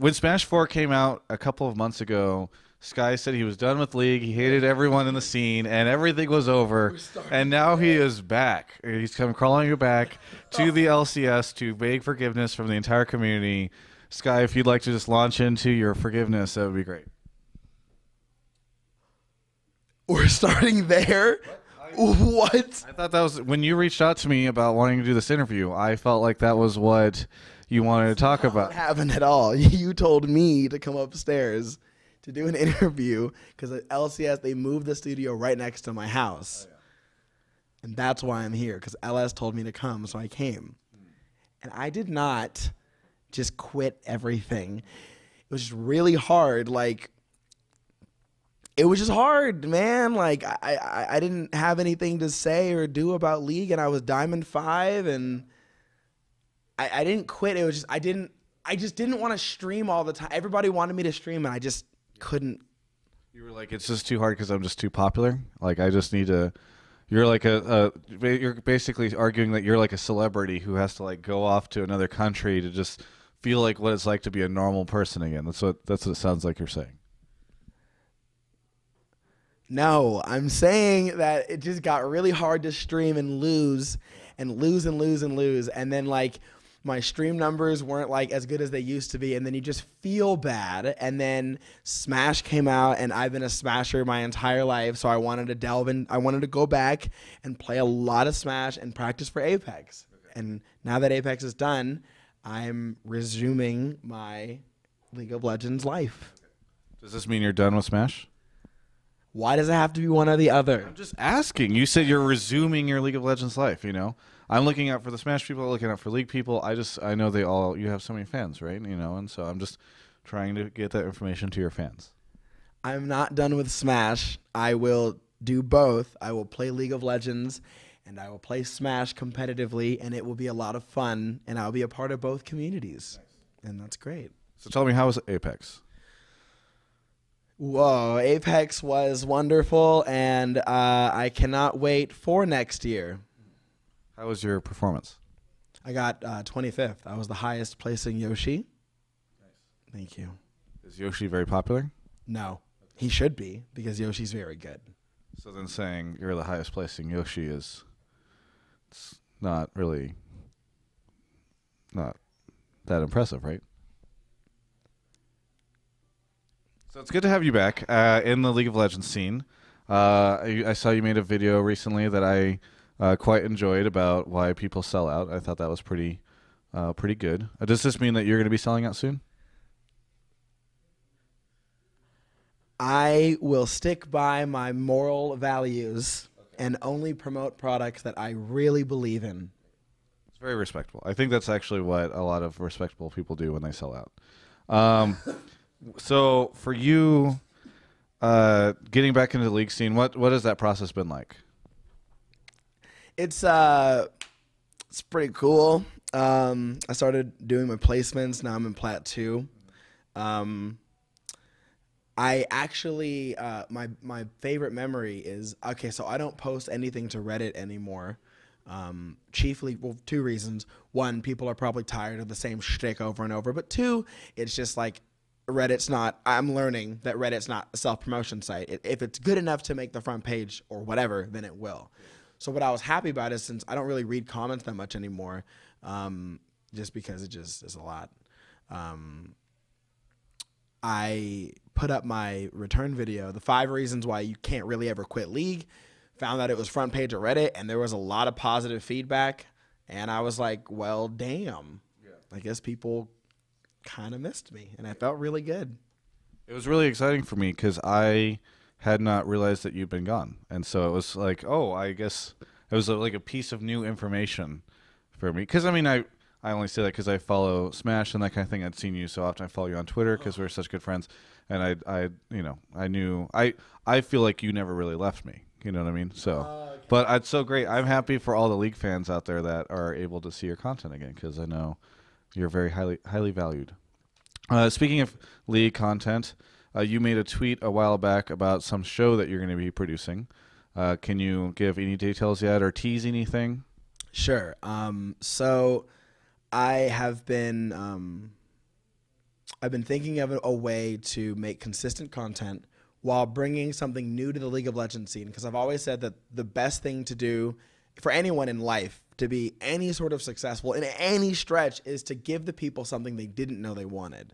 when Smash Four came out a couple of months ago, Sky said he was done with League. He hated everyone in the scene, and everything was over. And now he is back. He's come crawling back to the LCS to beg forgiveness from the entire community. Sky, if you'd like to just launch into your forgiveness, that would be great. We're starting there. What? I thought that was when you reached out to me about wanting to do this interview. I felt like that was what you wanted to talk about. What happened at all? You told me to come upstairs to do an interview because at LCS they moved the studio right next to my house, oh, and that's why I'm here. Because LS told me to come, so I came, hmm. and I did not just quit everything. It was just really hard. Like it was just hard, man. Like I, I, I didn't have anything to say or do about league, and I was Diamond Five, and I, I didn't quit. It was just I didn't, I just didn't want to stream all the time. Everybody wanted me to stream, and I just couldn't. You were like, it's just too hard because I'm just too popular. Like I just need to. You're like a, a. You're basically arguing that you're like a celebrity who has to like go off to another country to just feel like what it's like to be a normal person again. That's what that's what it sounds like you're saying. No, I'm saying that it just got really hard to stream and lose and lose and lose and lose. And then like my stream numbers weren't like as good as they used to be. And then you just feel bad. And then Smash came out and I've been a smasher my entire life. So I wanted to delve in I wanted to go back and play a lot of Smash and practice for Apex. And now that Apex is done, I'm resuming my League of Legends life. Does this mean you're done with Smash? Why does it have to be one or the other? I'm just asking. You said you're resuming your League of Legends life. You know, I'm looking out for the Smash people, looking out for League people. I just I know they all you have so many fans, right? You know, and so I'm just trying to get that information to your fans. I'm not done with Smash. I will do both. I will play League of Legends and I will play Smash competitively and it will be a lot of fun and I'll be a part of both communities. And that's great. So tell me, how was Apex? Whoa, Apex was wonderful, and uh, I cannot wait for next year. How was your performance? I got uh, 25th. I was the highest placing Yoshi. Nice. Thank you. Is Yoshi very popular? No, he should be because Yoshi's very good. So then saying you're the highest placing Yoshi is it's not really not that impressive, right? So it's good to have you back uh, in the League of Legends scene. Uh, I, I, saw you made a video recently that I uh, quite enjoyed about why people sell out. I thought that was pretty, uh, pretty good. Uh, does this mean that you're going to be selling out soon? I will stick by my moral values okay. and only promote products that I really believe in. It's very respectable. I think that's actually what a lot of respectable people do when they sell out. Um, So for you, uh, getting back into the league scene, what what has that process been like? It's uh, it's pretty cool. Um, I started doing my placements. Now I'm in plat two. Um, I actually uh, my my favorite memory is okay. So I don't post anything to Reddit anymore. Um, chiefly, well, two reasons. One, people are probably tired of the same shtick over and over. But two, it's just like Reddit's not. I'm learning that Reddit's not a self promotion site. if it's good enough to make the front page or whatever, then it will. So what I was happy about is since I don't really read comments that much anymore, um, just because it just is a lot. Um, I put up my return video, the five reasons why you can't really ever quit League. Found that it was front page of Reddit, and there was a lot of positive feedback. And I was like, well, damn. Yeah. I guess people kind of missed me, and I felt really good. It was really exciting for me because I had not realized that you'd been gone, and so it was like, oh, I guess it was a, like a piece of new information for me. Because I mean, I I only say that because I follow Smash and that kind of thing. I'd seen you so often. I follow you on Twitter because we're such good friends, and I I you know I knew I I feel like you never really left me. You know what I mean? So, uh, okay. but it's so great. I'm happy for all the league fans out there that are able to see your content again because I know you're very highly highly valued. Uh, speaking of league content, uh, you made a tweet a while back about some show that you're going to be producing. Uh, can you give any details yet or tease anything? Sure. Um, so I have been um, I've been thinking of a, way to make consistent content while bringing something new to the League of Legends scene because I've always said that the best thing to do for anyone in life to be any sort of successful in any stretch is to give the people something they didn't know they wanted.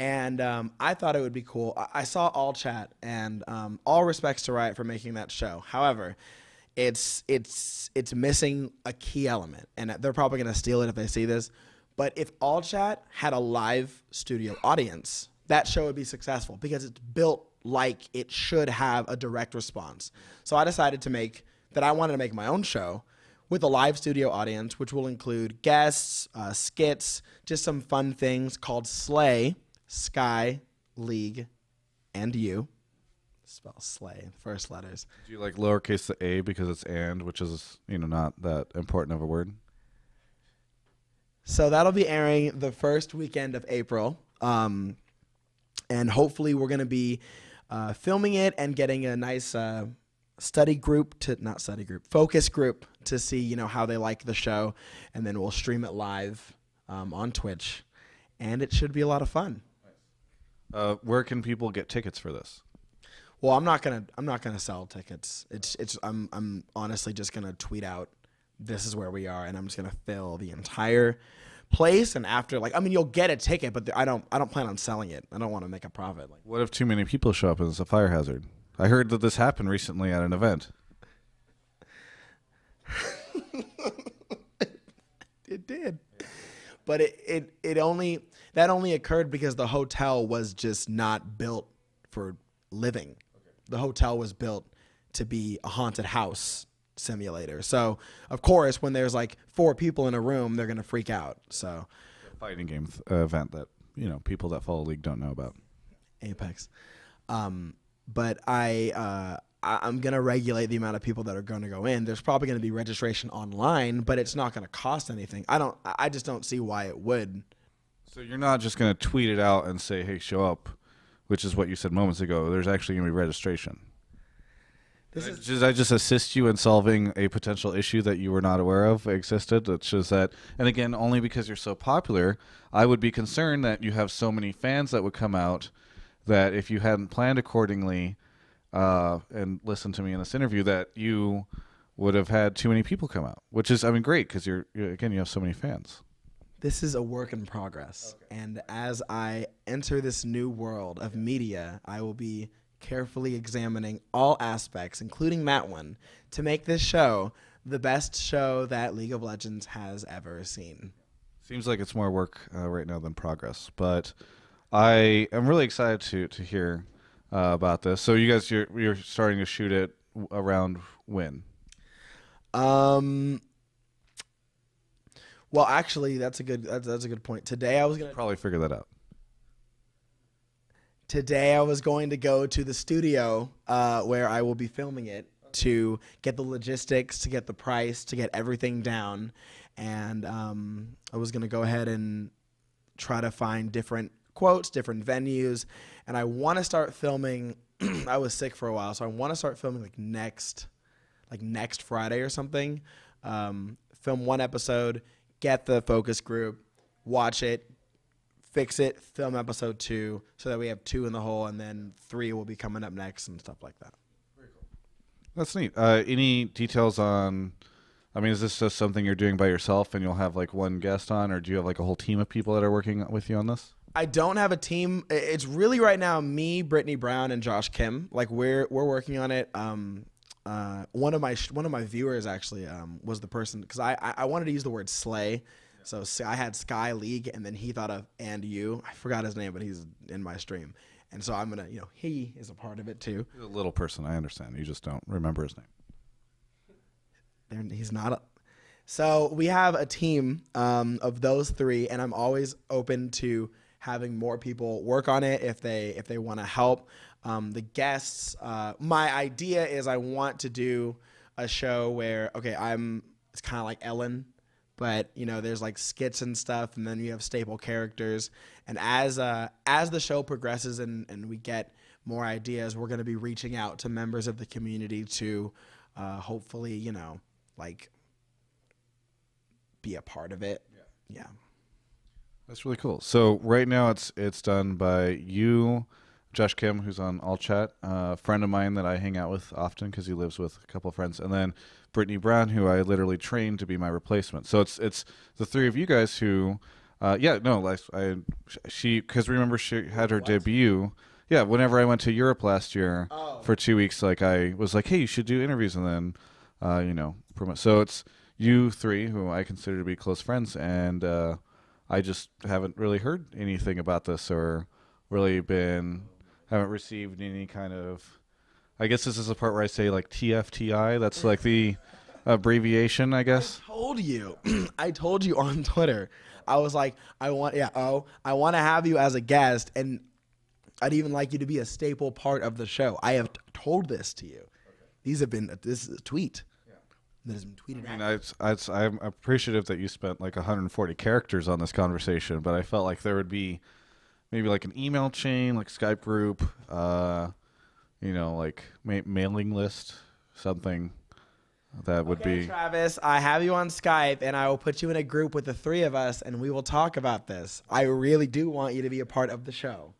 And um, I thought it would be cool. I, I saw All Chat, and um, all respects to Riot for making that show. However, it's it's it's missing a key element, and they're probably gonna steal it if they see this. But if All Chat had a live studio audience, that show would be successful because it's built like it should have a direct response. So I decided to make that I wanted to make my own show with a live studio audience, which will include guests, uh, skits, just some fun things called Slay, Sky, League, and You. Spell Slay, first letters. Do you like lowercase the a because it's and, which is you know not that important of a word? So that'll be airing the first weekend of April. Um, and hopefully we're going to be uh, filming it and getting a nice uh, study group to not study group focus group to see you know how they like the show and then we'll stream it live um, on twitch and it should be a lot of fun Uh, where can people get tickets for this? well i'm not gonna i'm not gonna sell tickets it's it's i'm i'm honestly just gonna tweet out this is where we are and i'm just gonna fill the entire place and after like i mean you'll get a ticket but i don't i don't plan on selling it i don't want to make a profit like What if too many people show up and it's a fire hazard? I heard that this happened recently at an event. It did. But it, it, it only that only occurred because the hotel was just not built for living. The hotel was built to be a haunted house simulator. So of course when there's like four people in a room, they're gonna freak out. So Fighting game th- uh, event that you know people that follow league don't know about. Apex. Um, but I, uh, I I'm gonna regulate the amount of people that are gonna go in. There's probably gonna be registration online, but it's not gonna cost anything. I don't. I just don't see why it would. So you're not just going to tweet it out and say, "Hey, show up," which is what you said moments ago. There's actually going to be registration. This is just, I just assist you in solving a potential issue that you were not aware of existed. It's just that, and again, only because you're so popular, I would be concerned that you have so many fans that would come out that if you hadn't planned accordingly uh, and listened to me in this interview, that you would have had too many people come out. Which is, I mean, great because you're, you're again, you have so many fans. This is a work in progress, and as I enter this new world of media, I will be carefully examining all aspects, including that one, to make this show the best show that League of Legends has ever seen. Seems like it's more work uh, right now than progress, but I am really excited to to hear uh, about this. So you guys, you're you're starting to shoot it around when? Um. Well, actually, that's a good that's, that's a good point. Today I was gonna Probably figure that out. today I was going to go to the studio uh, where I will be filming it to get the logistics, to get the price, to get everything down, and um, I was gonna go ahead and try to find different quotes, different venues, and I want to start filming. I was sick for a while, so I want to start filming like next, like next Friday or something. Um, film one episode, get the focus group, watch it, fix it, film episode two, so that we have two in the hole, and then three will be coming up next and stuff like that. That's neat. Uh, any details on? I mean, is this just something you're doing by yourself, and you'll have like one guest on, or do you have like a whole team of people that are working with you on this? I don't have a team. It's really right now me, Brittany Brown, and Josh Kim. Like we're we're working on it. Um, uh, one of my sh- one of my viewers actually um, was the person because I, I I wanted to use the word slay. So I had Sky League, and then he thought of and you. I forgot his name, but he's in my stream, and so I'm gonna you know he is a part of it too. He's a little person, I understand. You just don't remember his name. There, he's not. A, so we have a team um, of those three, and I'm always open to having more people work on it if they if they want to help. Um, the guests. Uh, my idea is I want to do a show where okay, I'm. It's kind of like Ellen, but you know, there's like skits and stuff, and then you have staple characters. And as uh, as the show progresses and and we get more ideas, we're going to be reaching out to members of the community to uh, hopefully, you know, like be a part of it. Yeah. That's really cool. So right now it's it's done by you, Josh Kim, who's on All Chat, a friend of mine that I hang out with often because he lives with a couple of friends, and then Brittany Brown, who I literally trained to be my replacement. So it's it's the three of you guys who, uh, yeah, no, like I she because remember she had her debut. Yeah, whenever I went to Europe last year Oh. for two weeks, like I was like, hey, you should do interviews, and then, uh, you know, promote. So it's you three who I consider to be close friends, and uh, I just haven't really heard anything about this or really been haven't received any kind of. I guess this is the part where I say like TFTI. That's like the abbreviation, I guess. told you. I told you on Twitter. I was like, I want, yeah, oh, I want to have you as a guest, and I'd even like you to be a staple part of the show. I have t- told this to you. These have been, this is a tweet that has been tweeted I out. mean, I, I, I'm appreciative that you spent like 140 characters on this conversation, but I felt like there would be maybe like an email chain, like Skype group, uh, you know, like ma- mailing list, something that would Okay, be. Travis, I have you on Skype, and I will put you in a group with the three of us, and we will talk about this. I really do want you to be a part of the show.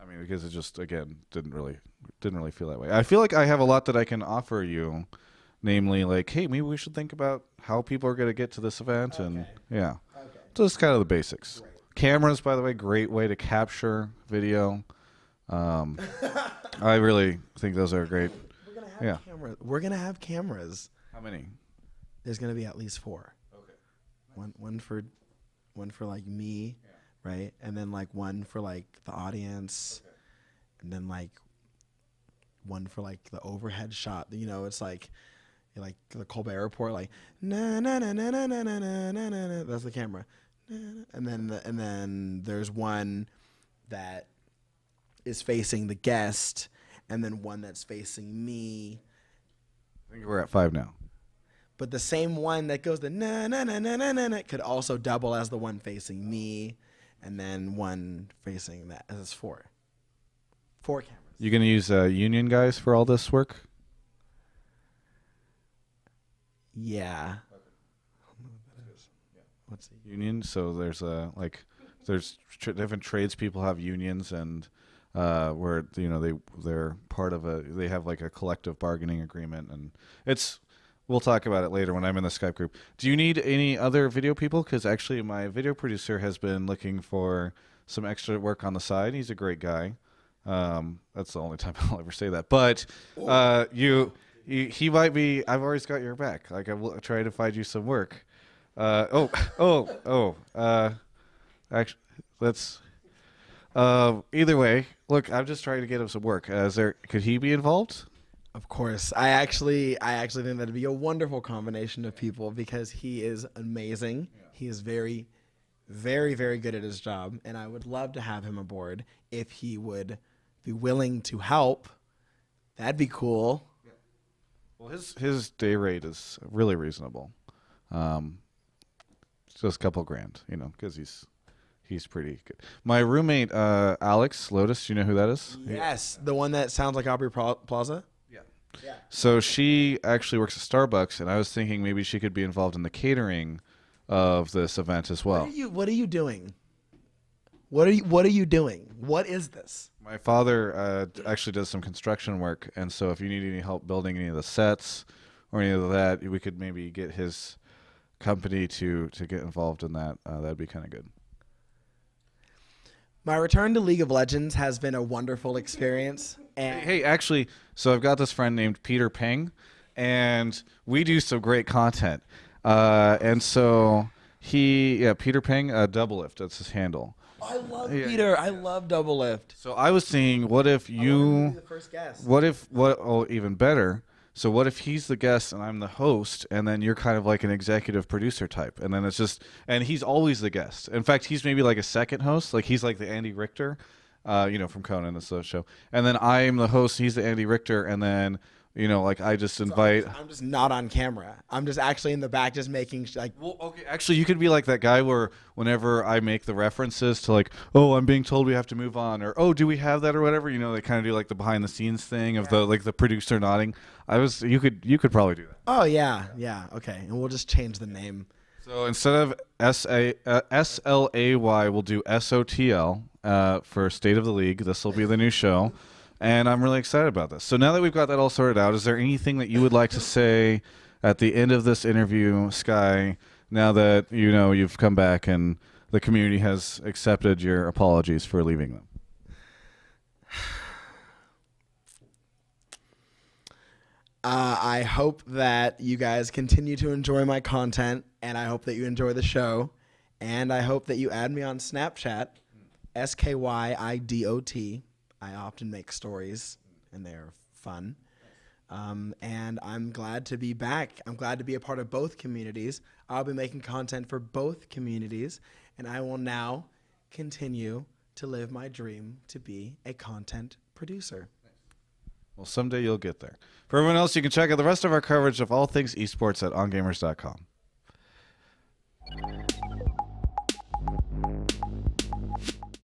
I mean, because it just again didn't really didn't really feel that way. I feel like I have a lot that I can offer you, namely like, hey, maybe we should think about how people are going to get to this event, and yeah, just kind of the basics. Cameras, by the way, great way to capture video. Um, I really think those are great. We're gonna have Yeah. cameras. We're gonna have cameras. How many? There's gonna be at least four. Okay. One, one for, one for like me, right, and then like one for like the audience, and then like one for like the overhead shot. You know, it's like. Like the Colbert Report, like na na na na na na na na na. That's the camera. And then the, and then there's one that is facing the guest, and then one that's facing me. I think we're at five now. But the same one that goes the na na na na na na na could also double as the one facing me, and then one facing that. That's four. Four cameras. You going to use uh, union guys for all this work? Yeah. What's it? union so there's a like there's different tradespeople have unions and uh where you know they they're part of a they have like a collective bargaining agreement and it's we'll talk about it later when i'm in the skype group. Do you need any other video people? Because actually my video producer has been looking for some extra work on the side. He's a great guy. Um that's the only time i'll ever say that. But uh you he might be i've always got your back. Like i will try to find you some work uh, oh, oh, oh. Uh, actually, let's. Uh, either way, look, I'm just trying to get him some work. Uh, is there? Could he be involved? Of course. I actually I actually think that'd be a wonderful combination of people because he is amazing. He is very very very good at his job and I would love to have him aboard if he would be willing to help. That'd be cool. Well, his his day rate is really reasonable. Um, just a couple grand, you know, because he's he's pretty good. My roommate, uh, Alex Lotus, you know who that is? Yes, the one that sounds like Aubrey Plaza. Yeah. Yeah. So she actually works at Starbucks, and I was thinking maybe she could be involved in the catering of this event as well. What are you what are you doing? What are you what are you doing? What is this? My father uh, actually does some construction work, and so if you need any help building any of the sets or any of that, we could maybe get his company to to get involved in that. Uh, that'd be kind of good. My return to League of Legends has been a wonderful experience and Hey, actually, so I've got this friend named Peter Peng, and we do some great content. Uh, and so he, yeah, Peter Peng, uh, Doublelift, that's his handle. I love Yeah. Peter. I love Doublelift. So I was thinking, what if you. the first guest. What if what? Oh, even better. So what if he's the guest and I'm the host, and then you're kind of like an executive producer type, and then it's just and he's always the guest. In fact, he's maybe like a second host, like he's like the Andy Richter, uh, you know, from Conan the Show, and then I'm the host, he's the Andy Richter, and then you know, like I just invite. I'm just not on camera. I'm just actually in the back, just making sh- like. Well, okay, actually, you could be like that guy where whenever I make the references to like, oh, I'm being told we have to move on, or oh, do we have that or whatever, you know, they kind of do like the behind the scenes thing of the like the producer nodding. I was, you could, you could probably do that. Oh yeah, yeah. Okay, and we'll just change the name. So instead of S A uh, S L A Y, we'll do S O T L uh, for State of the League. This will be the new show, and I'm really excited about this. So now that we've got that all sorted out, is there anything that you would like to say at the end of this interview, Sky? Now that you know you've come back and the community has accepted your apologies for leaving them. Uh, I hope that you guys continue to enjoy my content, and I hope that you enjoy the show. And I hope that you add me on Snapchat, S K Y I D O T. I often make stories, and they're fun. Um, and I'm glad to be back. I'm glad to be a part of both communities. I'll be making content for both communities, and I will now continue to live my dream to be a content producer. Well, someday you'll get there. For everyone else, you can check out the rest of our coverage of all things esports at ongamers.com.